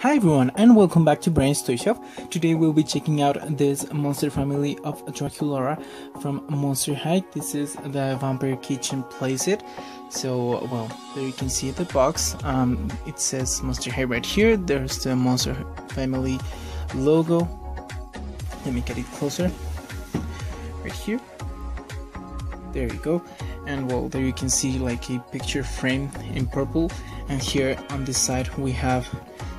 Hi everyone and welcome back to Toy Shelf. Today we'll be checking out this monster family of Draculaura from Monster High. This is the Vampire Kitchen playset. So, well, there you can see the box. Um, it says Monster High right here. There's the Monster Family logo. Let me get it closer. Right here. There you go. And well, there you can see like a picture frame in purple. And here on this side we have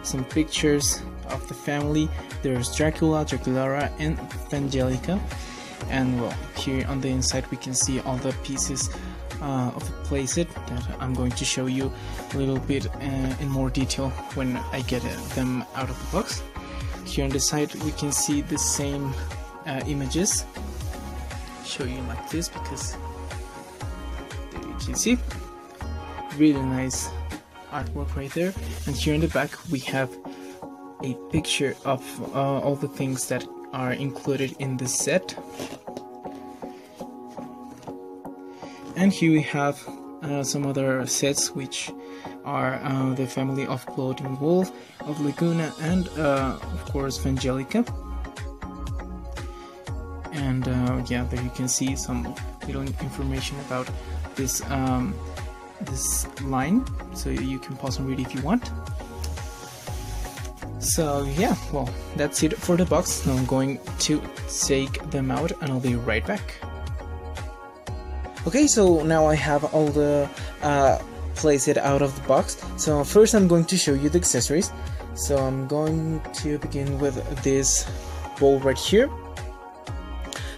some pictures of the family. There's Dracula, Draculaura, and Fangelica. And well, here on the inside we can see all the pieces uh, of the playset that I'm going to show you a little bit uh, in more detail when I get uh, them out of the box. Here on the side we can see the same uh, images. Show you like this because you can see really nice artwork right there and here in the back we have a picture of uh, all the things that are included in the set and here we have uh, some other sets which are uh, the family of Clawdeen Wolf, of Lagoona, and uh, of course Fangelica. And uh, yeah, there you can see some little information about this um, this line so you can pause and read if you want. So yeah well that's it for the box. Now I'm going to take them out and I'll be right back. Okay so now I have all the uh, it out of the box. So first I'm going to show you the accessories. So I'm going to begin with this bowl right here.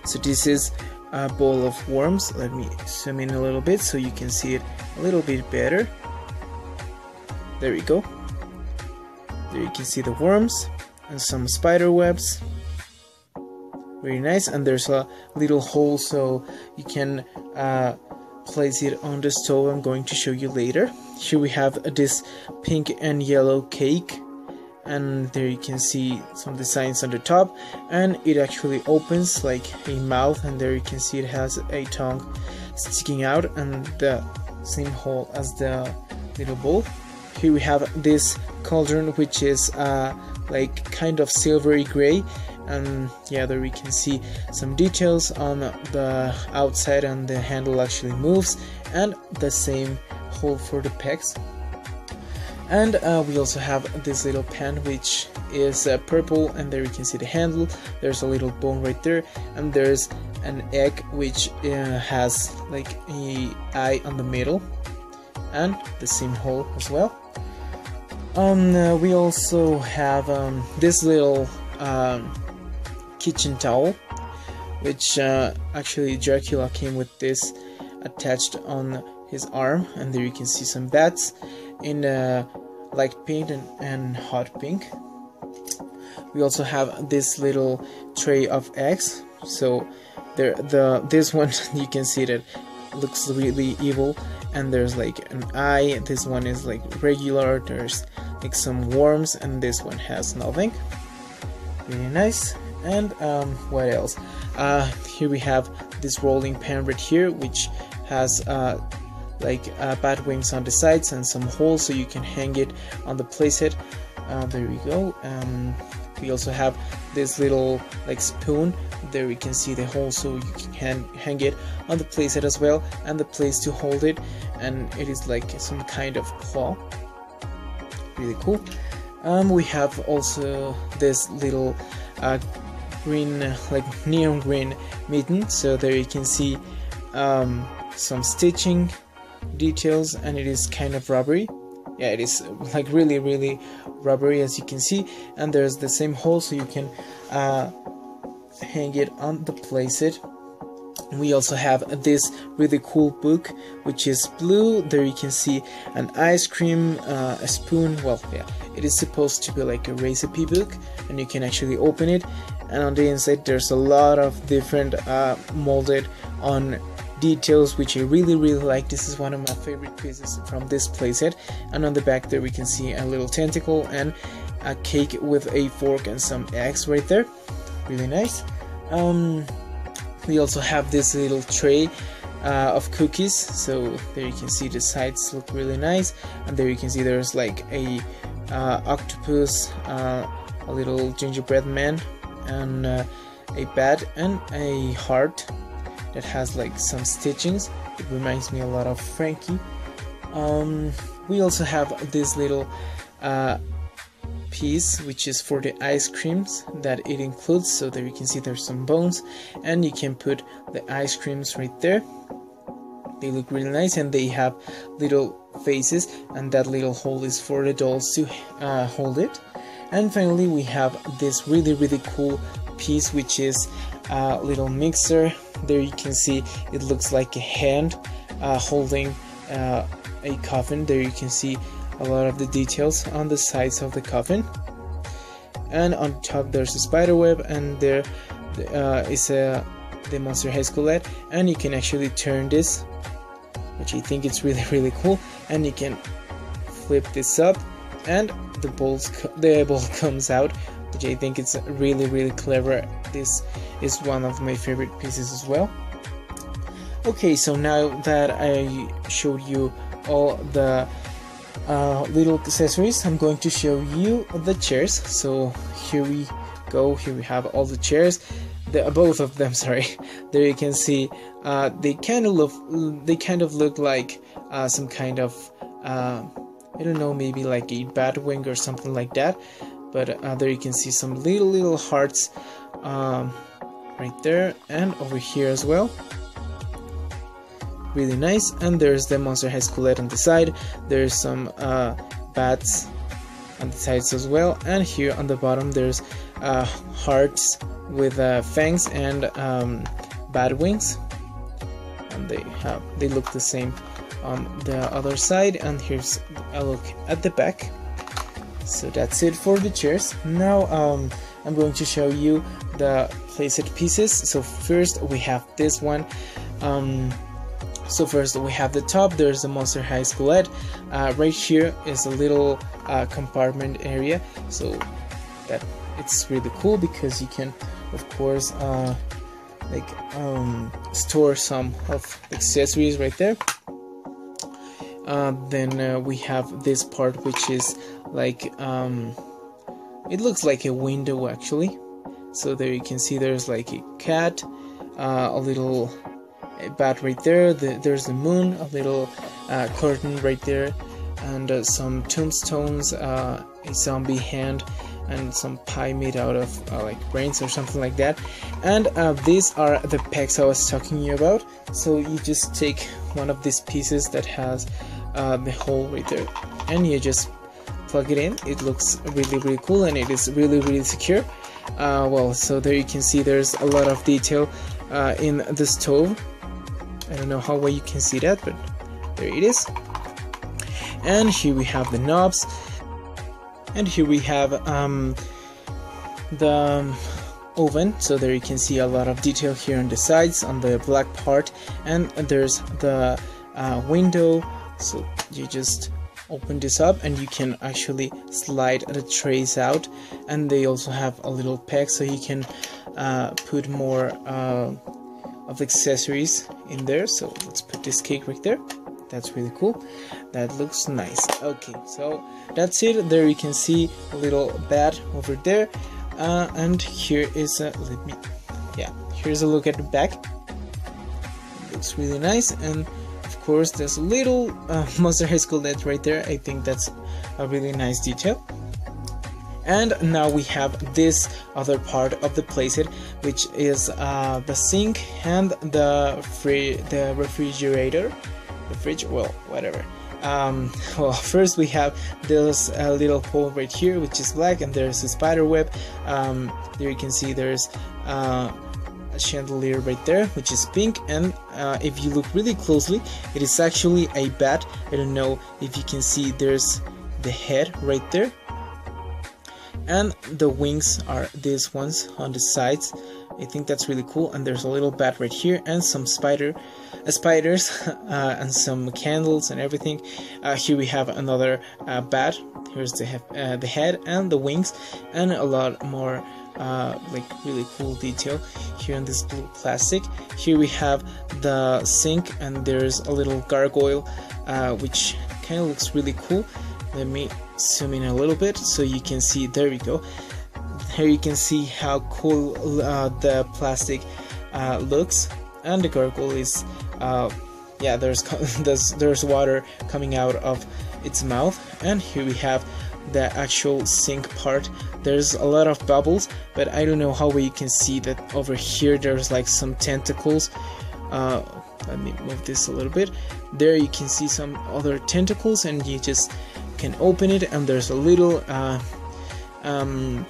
So this is a bowl of worms. Let me zoom in a little bit so you can see it a little bit better. There we go. There you can see the worms and some spider webs. Very nice. And there's a little hole so you can uh, place it on the stove I'm going to show you later. Here we have this pink and yellow cake. And there you can see some designs on the top. And it actually opens like a mouth. And there you can see it has a tongue sticking out. And the same hole as the little bowl here we have this cauldron which is uh, like kind of silvery gray. And yeah there we can see some details on the outside and the handle actually moves. And the same hole for the pegs. And uh, we also have this little pan which is uh, purple. And there you can see the handle. There's a little bone right there. And there's an egg which uh, has like a eye on the middle and the same hole as well um, uh, we also have um, this little um, kitchen towel which uh, actually Dracula came with this attached on his arm and there you can see some bats in uh, light pink and, and hot pink. We also have this little tray of eggs. So there, the this one you can see that looks really evil, and there's like an eye. This one is like regular. There's like some worms, and this one has nothing. Really nice. And um, what else? Uh, here we have this rolling pan right here, which has uh, like uh, bat wings on the sides and some holes so you can hang it on the playset uh, there we go um, we also have this little like spoon. There we can see the hole so you can hang it on the playset as well and the place to hold it. And it is like some kind of claw. Really cool. Um, we have also this little uh, green like neon green mitten so there you can see um, some stitching details and it is kind of rubbery yeah it is like really really rubbery as you can see and there's the same hole so you can uh, hang it on the place it we also have this really cool book which is blue. There you can see an ice cream uh, a spoon. Well yeah it is supposed to be like a recipe book and you can actually open it and on the inside there's a lot of different uh, molded on details which I really really like. This is one of my favorite pieces from this playset. And on the back there we can see a little tentacle and a cake with a fork and some eggs right there. Really nice. Um, we also have this little tray uh, of cookies. So there you can see the sides look really nice. And there you can see there's like a uh, octopus, uh, a little gingerbread man, and uh, a bat and a heart that has like some stitchings. It reminds me a lot of Frankie. Um, we also have this little uh, piece which is for the ice creams that it includes so there you can see there's some bones and you can put the ice creams right there they look really nice and they have little faces and that little hole is for the dolls to uh, hold it and finally we have this really really cool piece which is a little mixer. There you can see it looks like a hand uh, holding uh, a coffin. There you can see a lot of the details on the sides of the coffin. And on top there's a spider web and there uh, is a the monster high skullette and you can actually turn this which I think it's really really cool. And you can flip this up and the balls the ball comes out which I think it's really really clever? This is one of my favorite pieces as well. Okay so now that I showed you all the uh, little accessories I'm going to show you the chairs. So here we go. Here we have all the chairs. The, both of them sorry. There you can see uh, they kind of look they kind of look like uh, some kind of uh, I don't know maybe like a bat wing or something like that but uh, there you can see some little little hearts um, right there and over here as well. Really nice. And there's the monster high skullette on the side. There's some uh, bats on the sides as well. And here on the bottom there's uh, hearts with uh, fangs and um, bat wings. And they have they look the same on the other side. And here's a look at the back so that's it for the chairs. Now um, I'm going to show you the playset pieces. So first we have this one. Um, so first we have the top, there's the Monster High Skullette. Uh, right here is a little uh, compartment area, so that it's really cool because you can, of course, uh, like um, store some of accessories right there. Uh, then uh, we have this part which is like um, it looks like a window actually. So there you can see there's like a cat, uh, a little bat right there. The, there's the moon, a little uh, curtain right there, and uh, some tombstones, a zombie hand, and some pie made out of uh, like brains or something like that. And uh, these are the pegs I was talking you about. So you just take one of these pieces that has uh, the hole right there, and you just plug it in. It looks really really cool, and it is really really secure. well, so there you can see there's a lot of detail in the stove I don't know how well you can see that, but there it is. And here we have the knobs. And here we have um, the um, oven. So there you can see a lot of detail here on the sides, on the black part. And there's the uh, window. So you just open this up and you can actually slide the trays out. And they also have a little peg so you can uh, put more uh, of accessories in there. So let's put this cake right there. That's really cool. That looks nice. Okay so that's it. There you can see a little bat over there. Uh, and here is a let me yeah here's a look at the back. Looks really nice. And course there's a little uh, monster high skullette right there. I think that's a really nice detail. And now we have this other part of the playset which is uh, the sink and the free the refrigerator. The fridge? Well whatever. Um, well first we have this uh, little pole right here which is black and there's a spider web. Um, there you can see there's uh, chandelier right there which is pink. And uh, if you look really closely it is actually a bat. I don't know if you can see there's the head right there. And the wings are these ones on the sides. I think that's really cool. And there's a little bat right here and some spider uh, spiders uh, and some candles and everything. Uh, here we have another uh, bat. Here's the, uh, the head and the wings and a lot more uh, like really cool detail here in this blue plastic. Here we have the sink and there's a little gargoyle which kind of looks really cool. Let me zoom in a little bit so you can see there we go. Here you can see how cool uh, the plastic uh, looks. And the gargoyle is uh, yeah there's, there's there's water coming out of its mouth. And here we have the actual sink part. There's a lot of bubbles but I don't know how you can see that over here there's like some tentacles. Uh, let me move this a little bit. There you can see some other tentacles and you just can open it and there's a little uh, um,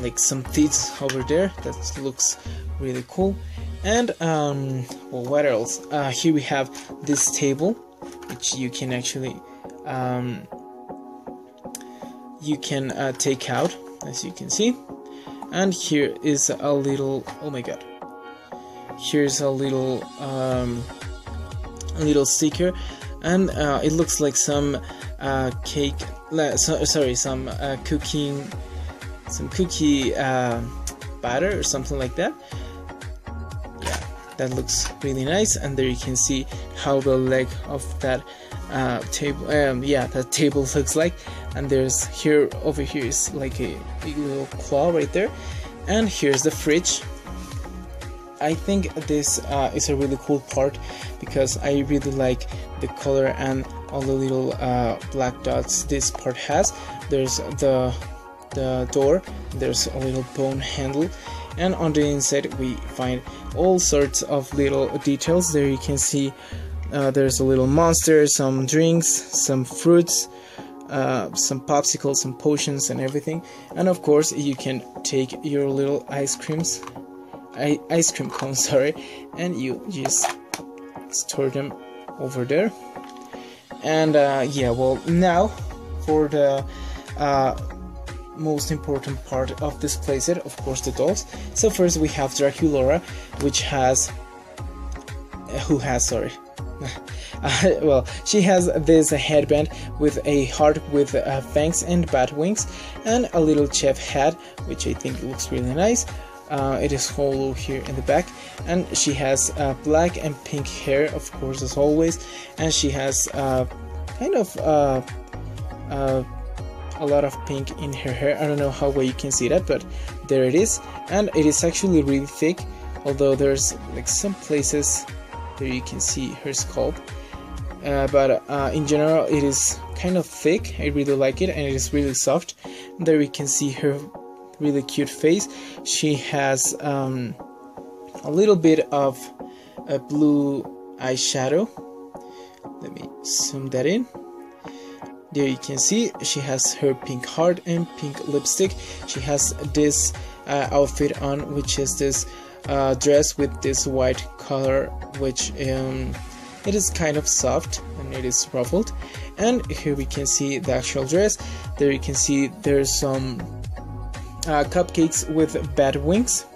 like some teeth over there. That looks really cool. And um, well what else? Uh, here we have this table which you can actually um, you can uh, take out as you can see. And here is a little oh my god. Here's a little um, little sticker. And uh, it looks like some uh, cake so, sorry some uh, cooking some cookie uh, batter or something like that. Yeah that looks really nice. And there you can see how the leg of that uh, table um, yeah that table looks like and there's here over here is like a, a little claw right there and here's the fridge I think this uh, is a really cool part because I really like the color and all the little uh, black dots this part has. There's the the door, there's a little bone handle, and on the inside we find all sorts of little details. There you can see uh, there's a little monster, some drinks, some fruits, uh, some popsicles, some potions, and everything. And of course, you can take your little ice creams ice cream cone sorry and you just store them over there and uh, yeah well now for the uh, most important part of this playset of course the dolls so first we have Draculaura which has who has sorry well she has this headband with a heart with uh, fangs and bat wings and a little chef hat which I think looks really nice. Uh, it is hollow here in the back. And she has uh, black and pink hair of course as always. And she has uh, kind of uh, uh, a lot of pink in her hair. I don't know how well you can see that but there it is. And it is actually really thick although there's like some places there you can see her scalp uh, but in general it is kind of thick I really like it and it is really soft there we can see her really cute face. She has um, a little bit of a blue eyeshadow. Let me zoom that in. There you can see she has her pink heart and pink lipstick. She has this uh, outfit on, which is this uh, dress with this white color, which um, it is kind of soft and it is ruffled. And here we can see the actual dress. There you can see there's some uh, cupcakes with bat wings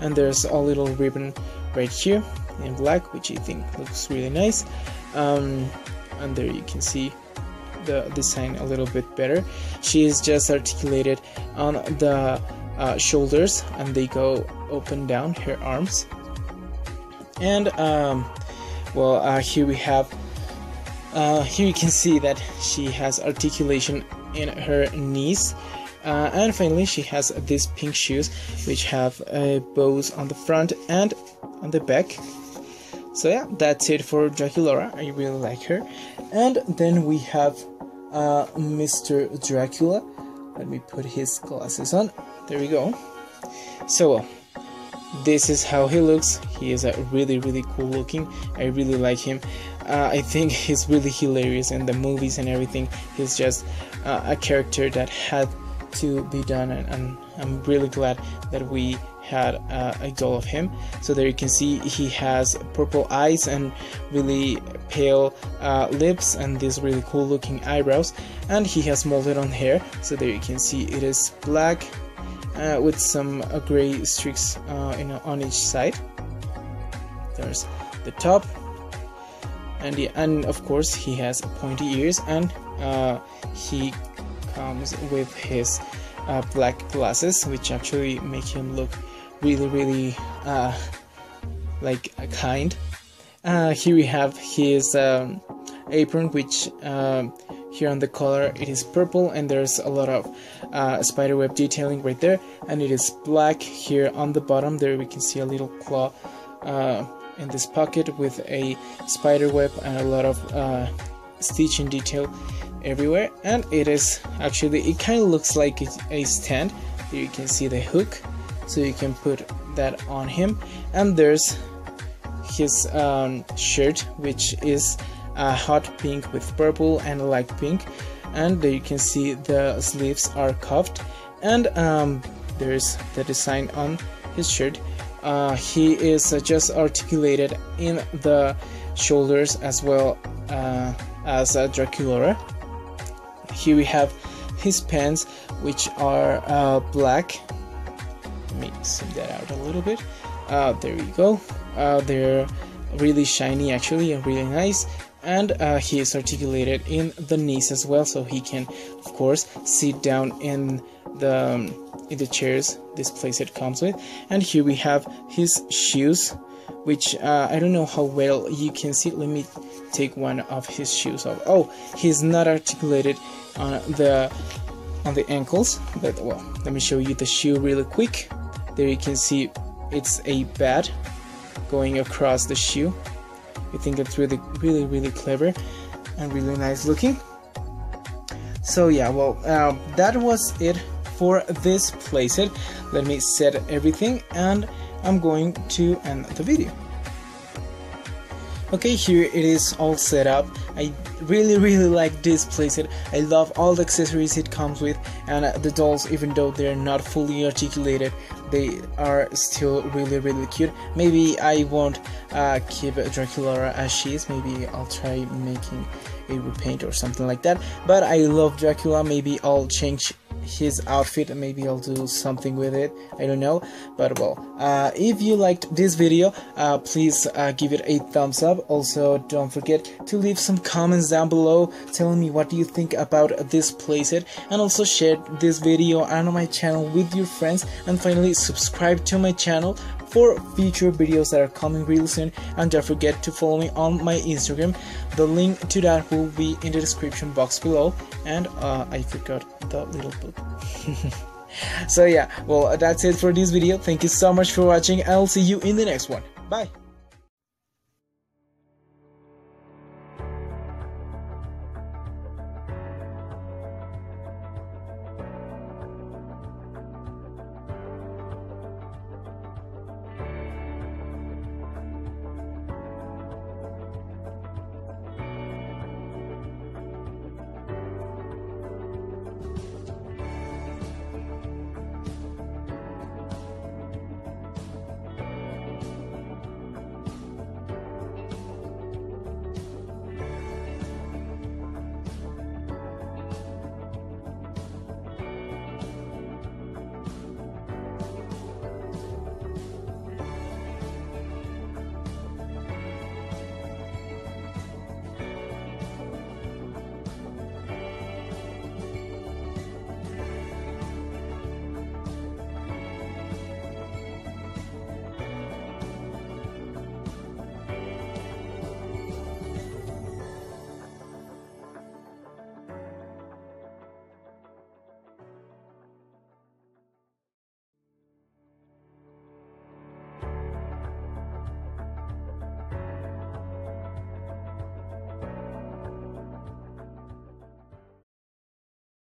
and there's a little ribbon right here in black which I think looks really nice um, and there you can see the design a little bit better she is just articulated on the uh, shoulders and they go open down her arms and um, well uh, here we have uh, here you can see that she has articulation in her knees uh, and finally, she has these pink shoes, which have bows on the front and on the back. So yeah, that's it for Draculaura. I really like her. And then we have uh, Mr. Dracula. Let me put his glasses on. There we go. So this is how he looks. He is a really really cool looking. I really like him. Uh, I think he's really hilarious in the movies and everything. He's just uh, a character that had to be done and, and I'm really glad that we had uh, a doll of him. So there you can see he has purple eyes and really pale uh, lips and these really cool looking eyebrows. And he has molded on hair. So there you can see it is black uh, with some uh, gray streaks uh, on each side. There's the top. And, the, and of course he has pointy ears and uh, he comes with his uh, black glasses which actually make him look really really uh, like a kind. Uh, here we have his um, apron which um, here on the collar it is purple and there's a lot of uh, spiderweb detailing right there. And it is black here on the bottom. There we can see a little claw uh, in this pocket with a spiderweb and a lot of uh, stitching detail everywhere. And it is actually it kind of looks like a stand. There you can see the hook so you can put that on him and there's his um, shirt which is a hot pink with purple and light pink and you can see the sleeves are cuffed and um, there's the design on his shirt uh, he is uh, just articulated in the shoulders as well uh, as uh, Draculaura. Here we have his pants which are uh, black. Let me zoom that out a little bit. Uh, there we go. they're really shiny actually and really nice. And uh, he is articulated in the knees as well so he can of course sit down in the um, in the chairs this place it comes with. And here we have his shoes which uh, I don't know how well you can see. Let me take one of his shoes off. Oh he's not articulated on the on the ankles but well let me show you the shoe really quick there you can see it's a bat going across the shoe I think it's really really really clever and really nice looking so yeah well uh, that was it for this playset let me set everything and I'm going to end the video Okay, here it is all set up. I really really like this playset. I love all the accessories it comes with and the dolls even though they're not fully articulated they are still really really cute. Maybe I won't uh, keep Draculaura as she is, maybe I'll try making a repaint or something like that. But I love Dracula, maybe I'll change his outfit maybe I'll do something with it I don't know but well uh, if you liked this video uh, please uh, give it a thumbs up. Also don't forget to leave some comments down below telling me what do you think about this playset and also share this video on my channel with your friends and finally subscribe to my channel for future videos that are coming really soon and don't forget to follow me on my Instagram. The link to that will be in the description box below. And uh, I forgot the little book. So yeah well that's it for this video. Thank you so much for watching. I'll see you in the next one. Bye